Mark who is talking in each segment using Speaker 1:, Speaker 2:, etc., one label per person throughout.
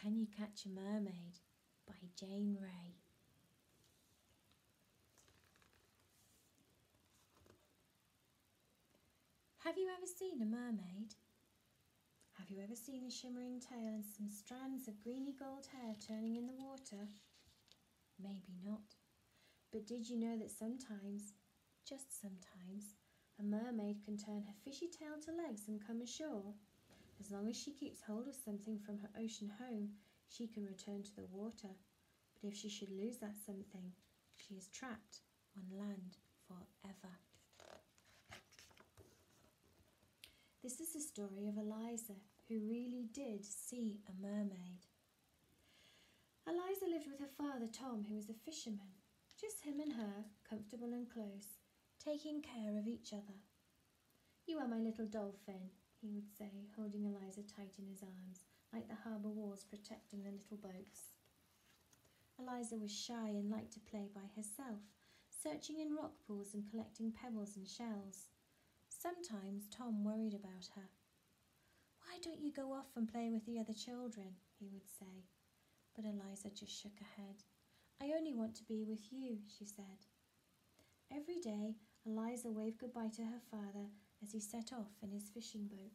Speaker 1: Can You Catch a Mermaid by Jane Ray. Have you ever seen a mermaid? Have you ever seen a shimmering tail and some strands of greeny gold hair turning in the water? Maybe not. But did you know that sometimes, just sometimes, a mermaid can turn her fishy tail to legs and come ashore? As long as she keeps hold of something from her ocean home, she can return to the water. But if she should lose that something, she is trapped on land forever. This is the story of Eliza, who really did see a mermaid. Eliza lived with her father Tom, who was a fisherman. Just him and her, comfortable and close, taking care of each other. You are my little dolphin, he would say, holding Eliza tight in his arms, like the harbour walls protecting the little boats. Eliza was shy and liked to play by herself, searching in rock pools and collecting pebbles and shells. Sometimes Tom worried about her. Why don't you go off and play with the other children? he would say. But Eliza just shook her head. I only want to be with you, she said. Every day, Eliza waved goodbye to her father as he set off in his fishing boat.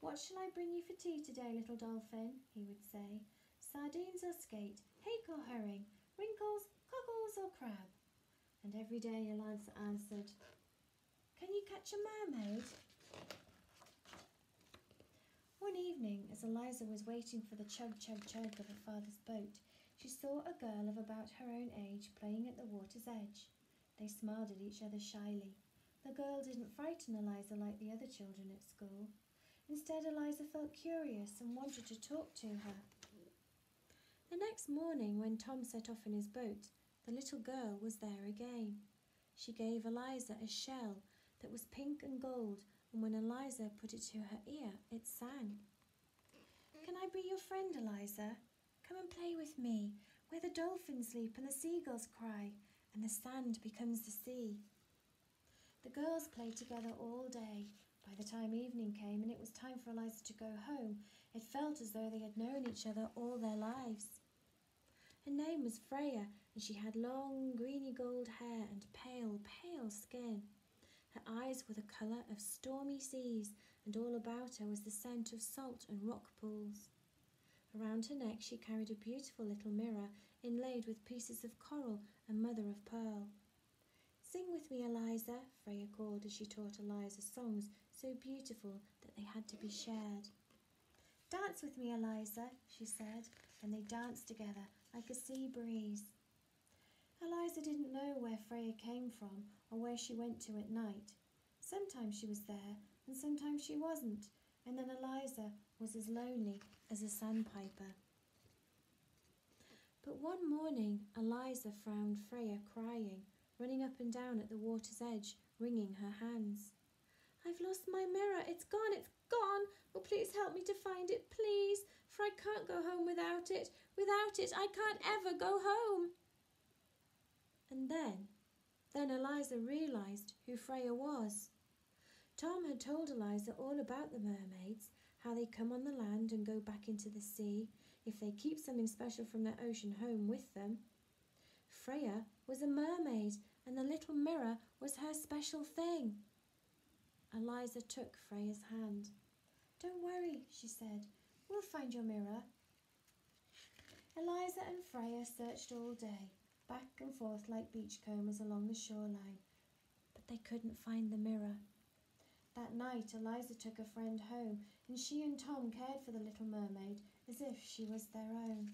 Speaker 1: What shall I bring you for tea today, little dolphin? he would say. Sardines or skate, hake or herring, winkles, cockles or crab? And every day Eliza answered, Can you catch a mermaid? One evening, as Eliza was waiting for the chug chug chug of her father's boat, she saw a girl of about her own age playing at the water's edge. They smiled at each other shyly. The girl didn't frighten Eliza like the other children at school. Instead, Eliza felt curious and wanted to talk to her. The next morning, when Tom set off in his boat, the little girl was there again. She gave Eliza a shell that was pink and gold, and when Eliza put it to her ear, it sang. Can I be your friend, Eliza? Come and play with me, where the dolphins leap and the seagulls cry, and the sand becomes the sea. The girls played together all day. By the time evening came and it was time for Eliza to go home, it felt as though they had known each other all their lives. Her name was Freya, and she had long, greeny gold hair and pale, pale skin. Her eyes were the colour of stormy seas, and all about her was the scent of salt and rock pools. Around her neck she carried a beautiful little mirror inlaid with pieces of coral and mother of pearl. Sing with me, Eliza, Freya called as she taught Eliza songs so beautiful that they had to be shared. Dance with me, Eliza, she said, and they danced together like a sea breeze. Eliza didn't know where Freya came from or where she went to at night. Sometimes she was there, and sometimes she wasn't, and then Eliza was as lonely as a sandpiper. But one morning, Eliza found Freya crying running up and down at the water's edge, wringing her hands. I've lost my mirror. It's gone. It's gone. Oh, please help me to find it, please, for I can't go home without it. Without it, I can't ever go home. And then, then Eliza realized who Freya was. Tom had told Eliza all about the mermaids, how they come on the land and go back into the sea if they keep something special from their ocean home with them. Freya was a mermaid and the little mirror was her special thing. Eliza took Freya's hand. Don't worry, she said. We'll find your mirror. Eliza and Freya searched all day, back and forth like beachcombers along the shoreline, but they couldn't find the mirror. That night, Eliza took a friend home, and she and Tom cared for the little mermaid as if she was their own.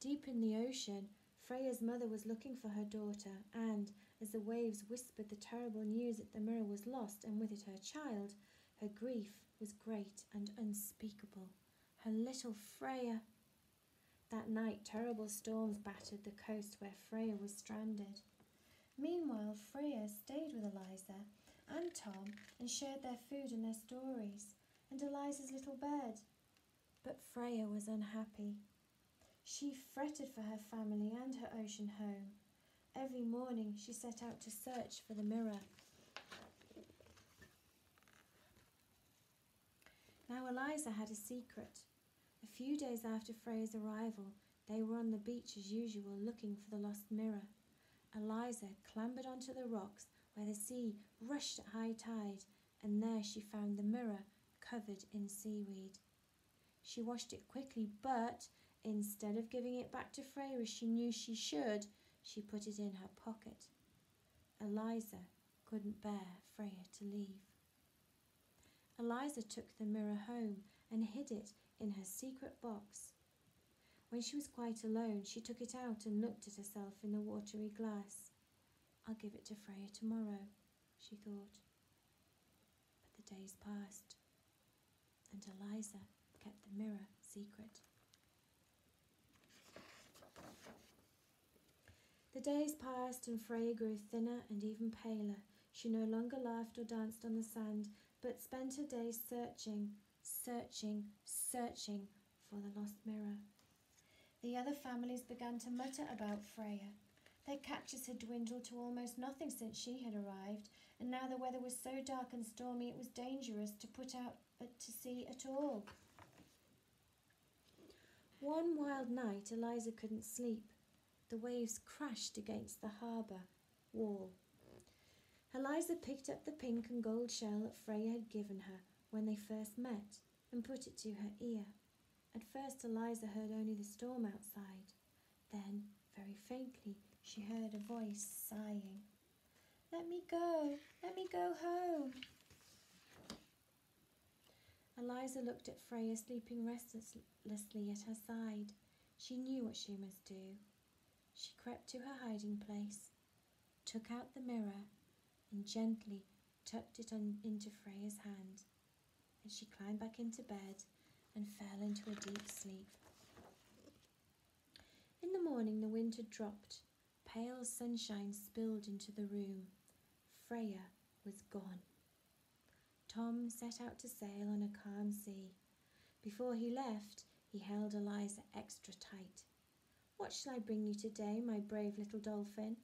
Speaker 1: Deep in the ocean, Freya's mother was looking for her daughter, and as the waves whispered the terrible news that the mirror was lost and with it her child, her grief was great and unspeakable. Her little Freya! That night, terrible storms battered the coast where Freya was stranded. Meanwhile, Freya stayed with Eliza and Tom and shared their food and their stories, and Eliza's little bed. But Freya was unhappy. She fretted for her family and her ocean home. Every morning she set out to search for the mirror. Now Eliza had a secret. A few days after Freya's arrival, they were on the beach as usual looking for the lost mirror. Eliza clambered onto the rocks where the sea rushed at high tide, and there she found the mirror covered in seaweed. She washed it quickly, but instead of giving it back to Freya as she knew she should, she put it in her pocket. Eliza couldn't bear Freya to leave. Eliza took the mirror home and hid it in her secret box. When she was quite alone, she took it out and looked at herself in the watery glass. I'll give it to Freya tomorrow, she thought. But the days passed, and Eliza kept the mirror secret. The days passed, and Freya grew thinner and even paler. She no longer laughed or danced on the sand, but spent her days searching, searching, searching for the lost mirror. The other families began to mutter about Freya. Their catches had dwindled to almost nothing since she had arrived, and now the weather was so dark and stormy it was dangerous to put out uh, to sea at all. One wild night, Eliza couldn't sleep. The waves crashed against the harbour wall. Eliza picked up the pink and gold shell that Freya had given her when they first met and put it to her ear. At first, Eliza heard only the storm outside. Then, very faintly, she heard a voice sighing. Let me go, let me go home. Eliza looked at Freya sleeping restlessly at her side. She knew what she must do. She crept to her hiding place, took out the mirror, and gently tucked it into Freya's hand. And she climbed back into bed and fell into a deep sleep. In the morning, the wind had dropped. Pale sunshine spilled into the room. Freya was gone. Tom set out to sail on a calm sea. Before he left, he held Eliza extra tight. What shall I bring you today, my brave little dolphin?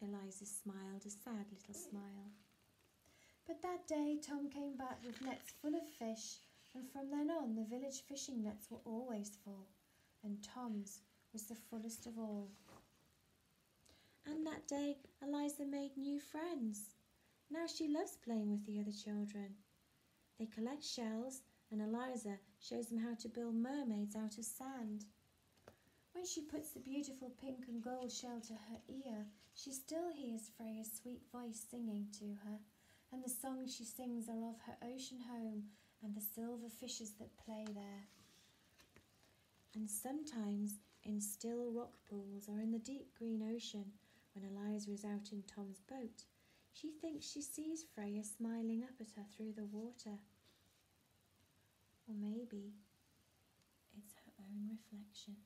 Speaker 1: Eliza smiled a sad little smile. But that day Tom came back with nets full of fish, and from then on the village fishing nets were always full, and Tom's was the fullest of all. And that day Eliza made new friends. Now she loves playing with the other children. They collect shells, and Eliza shows them how to build mermaids out of sand. When she puts the beautiful pink and gold shell to her ear, she still hears Freya's sweet voice singing to her, and the songs she sings are of her ocean home and the silver fishes that play there. And sometimes in still rock pools or in the deep green ocean, when Eliza is out in Tom's boat, she thinks she sees Freya smiling up at her through the water. Or maybe it's her own reflection.